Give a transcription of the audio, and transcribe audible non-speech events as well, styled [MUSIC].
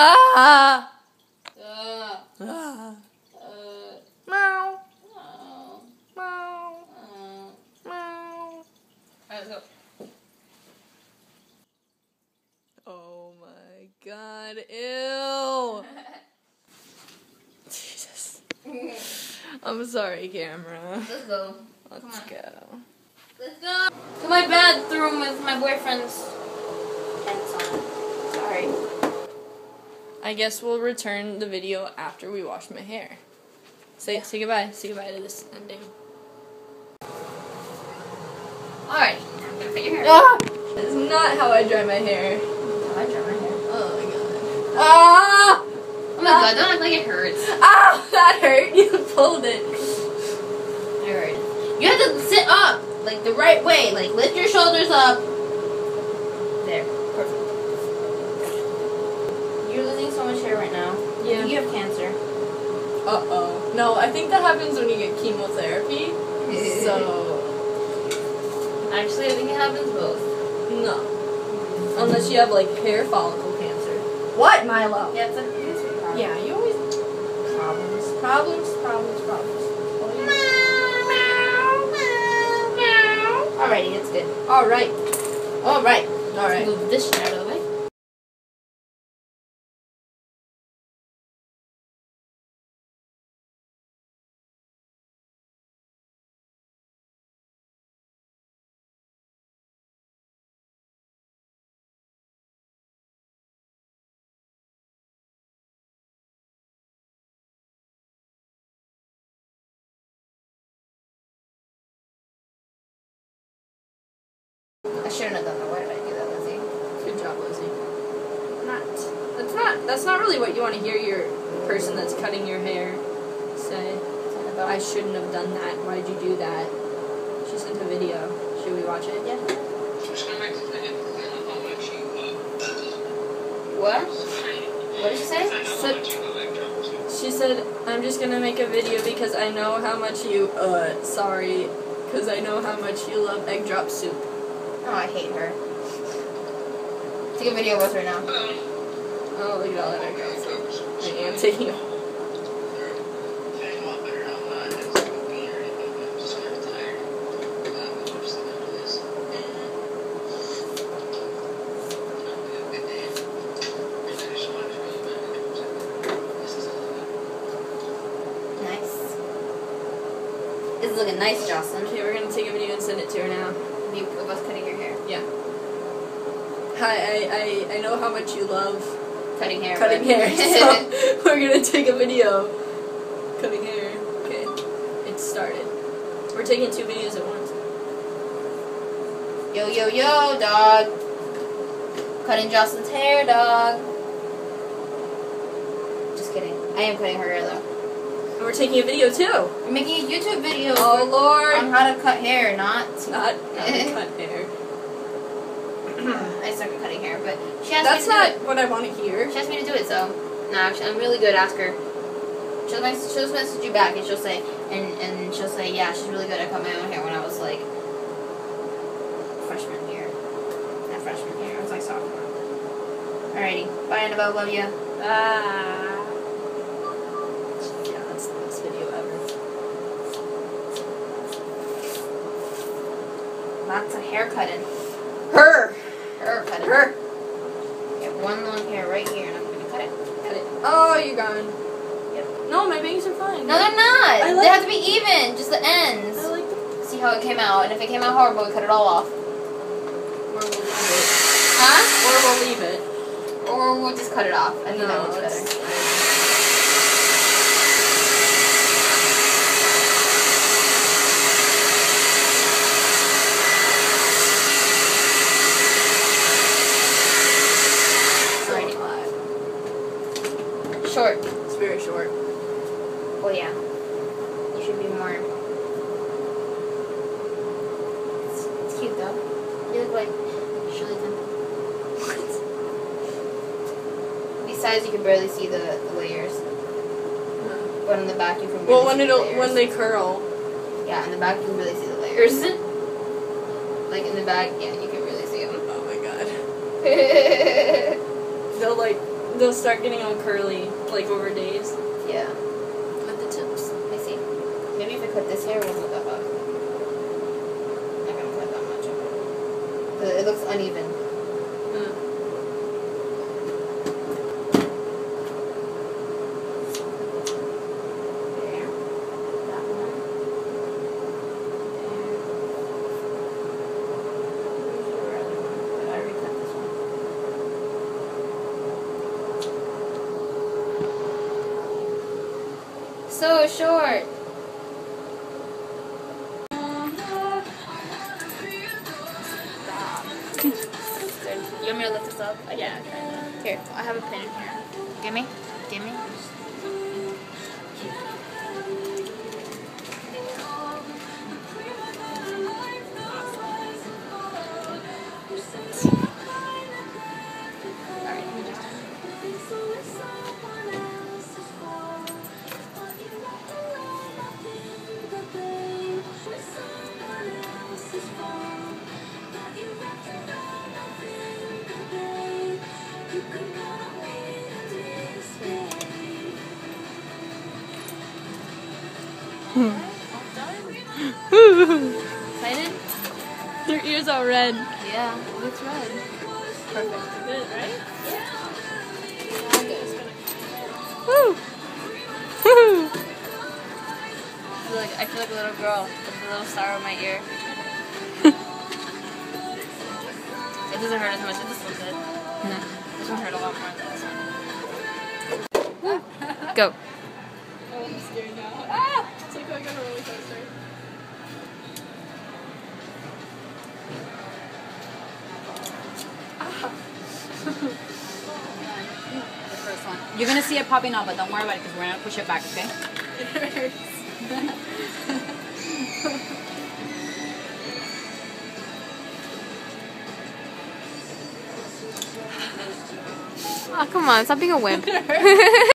Ah! Uh, Ah! uh, Meow! Meow! uh. Meow! Alright, let's go. Oh my god, ew! [LAUGHS] Jesus. I'm sorry, camera. Let's go. Let's Come on. go. Let's go to my bathroom with my boyfriend's pants on. Sorry. I guess we'll return the video after we wash my hair. Say Yeah. say goodbye. Say goodbye to this ending. Alright, I'm gonna cut your hair. Ah! That's not how I dry my hair. Oh, I dry my hair. Oh my god. Ah! Oh my god, don't act like it hurts. Ow! [LAUGHS] That hurt. You pulled it. Alright. You have to sit up, like the right way. Like lift your shoulders up. There. Perfect. You're losing so much hair right now. Yeah. You have cancer. Uh oh. No, I think that happens when you get chemotherapy. [LAUGHS] So Actually, I think it happens both. no. Unless you have like hair follicle cancer. What, Milo? Yeah, it's a cancer problem. Yeah, you always problems, problems, problems, problems. Alrighty, that's good. All right, all right, all right. Move this shit I shouldn't have done that. Why did I do that, Lizzi? Good job, Lizzi. Not. That's not. That's not really what you want to hear your person that's cutting your hair say. I shouldn't have done that. Why'd you do that? She sent a video. Should we watch it? Yeah. What? What did you say? She said, "I'm just gonna make a video because I know how much you. Uh, sorry, because I know how much you love egg drop soup." Oh, I hate her. Take a video of us right now. Oh, look at all that drop soup. I am taking. Nice. This is looking nice, Jocelyn. Okay, we're gonna take a video and send it to her now. Of us cutting hair. Yeah. Hi, I, I, I know how much you love Cutting hair. cutting hair, so [LAUGHS] we're gonna take a video. Cutting hair. Okay, it started. We're taking two videos at once. yo, yo, yo, dog. Cutting Jocelyn's hair, dog. Just kidding. I am cutting her hair, though. And we're taking a video too. We're making a YouTube video Oh Lord! on how to cut hair, not. Not how to [LAUGHS] cut hair. I suck at cutting hair, but she asked That's me to not do it. That's not what I want to hear. She asked me to do it, so no, actually, I'm really good. Ask her. She'll mess- she'll message you back, and she'll say, and and she'll say, yeah, she's really good. I cut my own hair when I was like freshman year, not freshman year. I was like sophomore. Alrighty, bye, Annabelle. Love you. Ah. Yeah, that's the best video ever. Lots of hair cutting. Her. Hair cutting. Her. I have one long hair right here, and I'm gonna cut it. Cut it. Oh, you're gone. Yep. No, my bangs are fine. No, they're not. I they have to be even, just the ends. I like them. See how it came out, and if it came out horrible, we cut it all off. Or we'll leave it. Huh? Or we'll leave it. Or we'll just cut it off. I think that No, looks it's- better. Alrighty. Short. It's very short. Well, yeah. You should be more. It's, it's cute though. You look like Shirley Temple. What? Besides, you can barely see the, the layers. Hmm. But in the back, you can. Really Well, when see the when they curl. Yeah, in the back, you can really see the layers. [LAUGHS] like in the back, yeah, you can really see them. Oh my god. [LAUGHS] They'll like they'll start getting all curly, like over days. Yeah. With the tips. Let me see. Maybe if I cut this hair, it won't bad. Not gonna cut that much of it. It looks uneven. There. That want me to lift this up? I Yeah. Here, I have a pin in here. Excited? Your ears are red. Yeah, it looks red. Perfect. Good, right? Woo! Woo! [LAUGHS] [LAUGHS] I feel like I feel like a little girl with a little star on my ear. [LAUGHS] it doesn't hurt as much as this one did. No. This one hurt a lot more than this one. Go. You're gonna see it popping out, but don't worry about it because we're gonna push it back, okay? It hurts. Oh, come on, stop being a wimp. [LAUGHS]